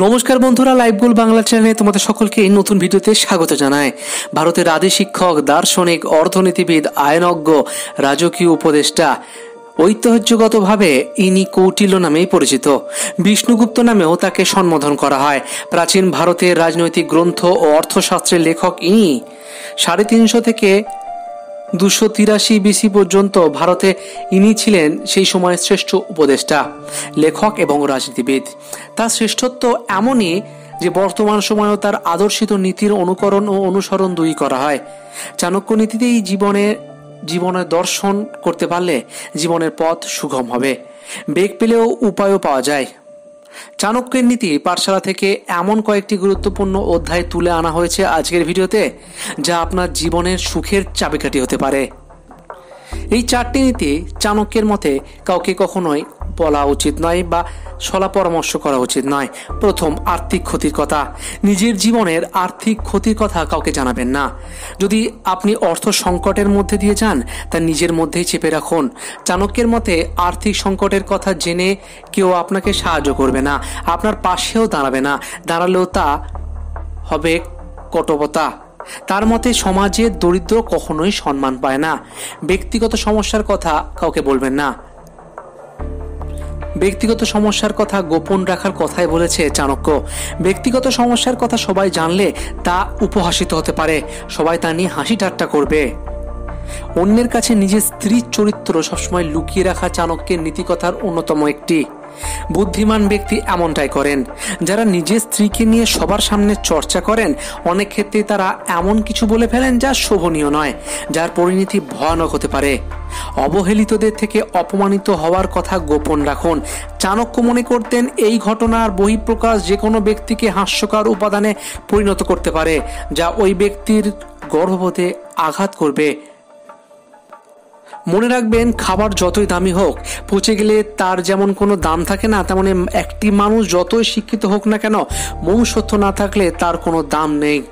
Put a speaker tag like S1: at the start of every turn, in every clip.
S1: নমস্কার বন্ধুরা, লাইভ গোল বাংলা চ্যানেলে তোমাদের সকলকে এই নতুন ভিডিওতে স্বাগত জানাই। ভারতের আদি শিক্ষক, দার্শনিক, অর্থনীতিবিদ আইনজ্ঞ রাজকীয় উপদেষ্টা, ঐতিহ্যগতভাবে ইনি কৌটিল্য নামেই পরিচিত। বিষ্ণুগুপ্ত নামেও তাকে সম্বোধন করা হয়। প্রাচীন ভারতের রাজনৈতিক গ্রন্থ ও অর্থশাস্ত্রের লেখক ইনি। সাড়ে তিনশো থেকে দুশো তিরাশি বিসি পর্যন্ত ভারতে ইনি ছিলেন সেই সময়ের শ্রেষ্ঠ উপদেষ্টা, লেখক এবং রাজনীতিবিদ। তার শ্রেষ্ঠত্ব এমনই যে বর্তমান সময়েও তার আদর্শিত নীতির অনুকরণ ও অনুসরণ দুই করা হয়। চাণক্য নীতিতেই জীবনে জীবনের দর্শন করতে পারলে জীবনের পথ সুগম হবে। বেগ পেলেও উপায়ও পাওয়া যায়। চাণক্যের নীতি পাঠশালা থেকে এমন কয়েকটি গুরুত্বপূর্ণ অধ্যায় তুলে আনা হয়েছে আজকের ভিডিওতে, যা আপনার জীবনের সুখের চাবিকাঠি হতে পারে। এই চারটি নীতি চাণক্যের মতে কাউকে কখনোই বলা উচিত নয় বা সলা পরামর্শ করা উচিত নয়। প্রথম, আর্থিক ক্ষতির কথা। নিজের জীবনের আর্থিক ক্ষতির কথা কাউকে জানাবেন না। যদি আপনি অর্থ সংকটের মধ্যে দিয়ে যান, তা নিজের মধ্যেই চেপে রাখুন। চাণক্যের মতে, আর্থিক সংকটের কথা জেনে কেউ আপনাকে সাহায্য করবে না। আপনার পাশেও দাঁড়াবে না। দাঁড়ালেও তা হবে কটবতা। তার মতে, সমাজে দরিদ্র কখনোই সম্মান পায় না। ব্যক্তিগত সমস্যার কথা কাউকে বলবেন না। ব্যক্তিগত সমস্যার কথা গোপন রাখার কথাই বলেছে চাণক্য। ব্যক্তিগত সমস্যার কথা সবাই জানলে তা উপহাসিত হতে পারে। সবাই তা নিয়ে হাসি ঠাট্টা করবে। অন্যের কাছে নিজের স্ত্রীর চরিত্র সবসময় লুকিয়ে রাখা চাণক্যের নীতিকথার অন্যতম একটি। বুদ্ধিমান ব্যক্তি এমনটাই করেন। যারা নিজের স্ত্রীকে নিয়ে সবার সামনে চর্চা করেন, অনেক ক্ষেত্রে তারা এমন কিছু বলে ফেলেন যা শোভনীয় নয়, যার পরিণতি ভয়ানক হতে পারে। অবহেলিতদের থেকে অপমানিত হওয়ার কথা গোপন রাখুন। চাণক্য মনে করতেন এই ঘটনার বহিঃপ্রকাশ যে কোনো ব্যক্তিকে হাস্যকর উপাদানে পরিণত করতে পারে, যা ওই ব্যক্তির গর্ভবোধে আঘাত করবে। মনে রাখবেন, খাবার যতই দামি হোক, পচে গেলে তার যেমন কোনো দাম থাকে না, তেমন একটি মানুষ যতই শিক্ষিত হোক না কেন মনুষ্যত্ব না থাকলে তার কোনো দাম নেই।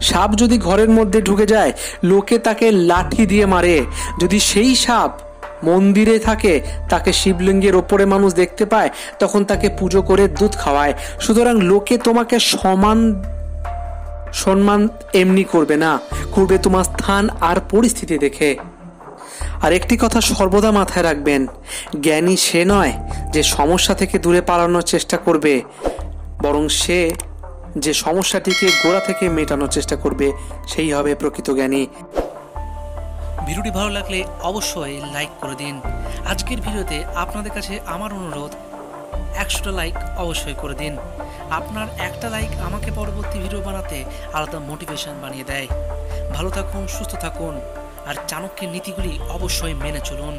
S1: সাপ যদি ঘরের মধ্যে ঢুকে যায়, লোকে তাকে লাঠি দিয়ে মারে। যদি সেই সাপ মন্দিরে থাকে, তাকে শিবলিঙ্গের ওপরে মানুষ দেখতে পায়, তখন তাকে পুজো করে দুধ খাওয়ায়। সুতরাং লোকে তোমাকে সমান সম্মান এমনি করবে না। করবে তোমার স্থান আর পরিস্থিতি দেখে। আর একটি কথা সর্বদা মাথায় রাখবেন, জ্ঞানী সে নয় যে সমস্যা থেকে দূরে পালানোর চেষ্টা করবে, বরং সে যে সমস্যাটিকে গোড়া থেকে মেটানোর চেষ্টা করবে, সেই হবে প্রকৃত জ্ঞানী।
S2: ভিডিওটি ভালো লাগলে অবশ্যই লাইক করে দিন। আজকের ভিডিওতে আপনাদের কাছে আমার অনুরোধ, একশোটা লাইক অবশ্যই করে দিন। আপনার একটা লাইক আমাকে পরবর্তী ভিডিও বানাতে আলাদা মোটিভেশন বানিয়ে দেয়। ভালো থাকুন, সুস্থ থাকুন। আর চাণক্যের নীতিগুলি অবশ্যই মেনে চলুন।